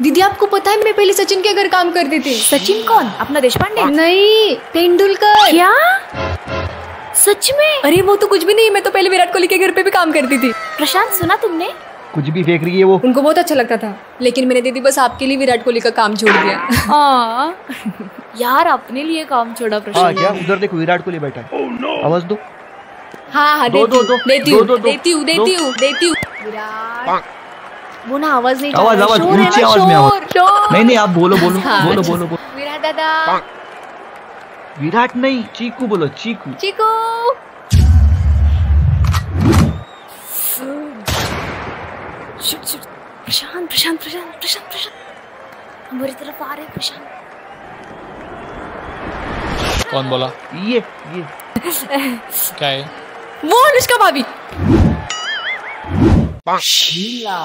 दीदी आपको पता है मैं पहले सचिन के घर काम करती थी। सचिन कौन? अपना देश पांडे नहीं तेंदुलकर। क्या? सच में? अरे वो तो कुछ भी नहीं मैं तो पहले विराट कोहली के घर पे भी काम करती थी। प्रशांत सुना तुमने? कुछ भी फेंक रही है वो। उनको बहुत अच्छा लगता था लेकिन मैंने दीदी बस आपके लिए विराट कोहली का काम छोड़ दिया। हाँ। यार अपने लिए काम छोड़ा हाँ प्रशांत। क्या? उधर देखो विराट कोहली बैठा है। आवाज़ दो। हाँ हाँ देती हूँ देती हूँ। देती हूँ देती हूँ विराट वो ना आवाज़ नहीं आवाज़ आवाज़ शोर ऊँची आवाज़ में आवाज़। नहीं नहीं आप बोलो बोलो हाँ, बोलो अच्छा। बोलो बोलो। विराट दादा। विराट नहीं चीकू बोलो चीकू। चीकू। Shoot, shoot. प्रशांत प्रशांत प्रशांत प्रशांत प्रशांत। हमारी तरफ़ आ रहे हैं प्रशांत। कौन बोला? ये ये। क्या है? वो अनुष्का भाभी। शीला।